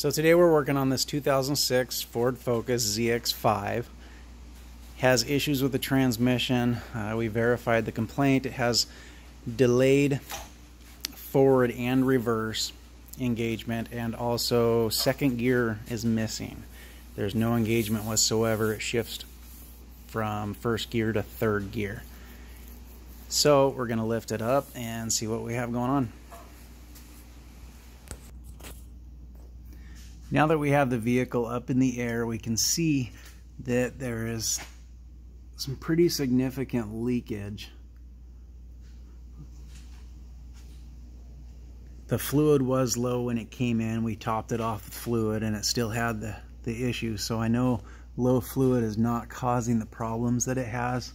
So today we're working on this 2006 Ford Focus ZX5. Has issues with the transmission. Uh, we verified the complaint. It has delayed forward and reverse engagement and also second gear is missing. There's no engagement whatsoever. It shifts from first gear to third gear. So we're going to lift it up and see what we have going on. Now that we have the vehicle up in the air, we can see that there is some pretty significant leakage. The fluid was low when it came in. We topped it off with fluid and it still had the, the issue. So I know low fluid is not causing the problems that it has.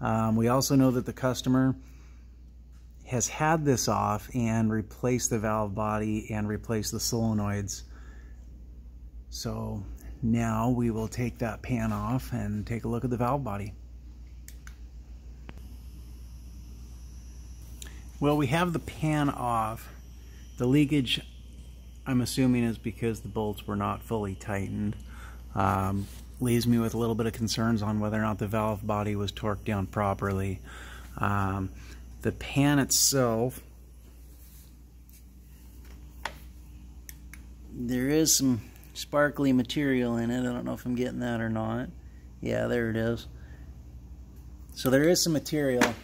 Um, we also know that the customer has had this off and replaced the valve body and replaced the solenoids so now we will take that pan off and take a look at the valve body. Well, we have the pan off. The leakage, I'm assuming, is because the bolts were not fully tightened. Um, leaves me with a little bit of concerns on whether or not the valve body was torqued down properly. Um, the pan itself, there is some sparkly material in it. I don't know if I'm getting that or not. Yeah, there it is. So there is some material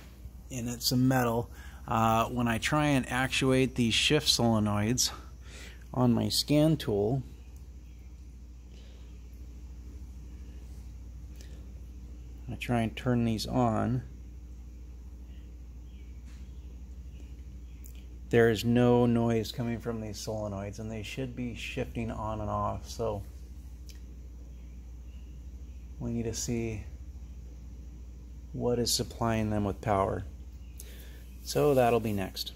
in it, some metal. Uh, when I try and actuate these shift solenoids on my scan tool, I try and turn these on. There is no noise coming from these solenoids and they should be shifting on and off so we need to see what is supplying them with power. So that'll be next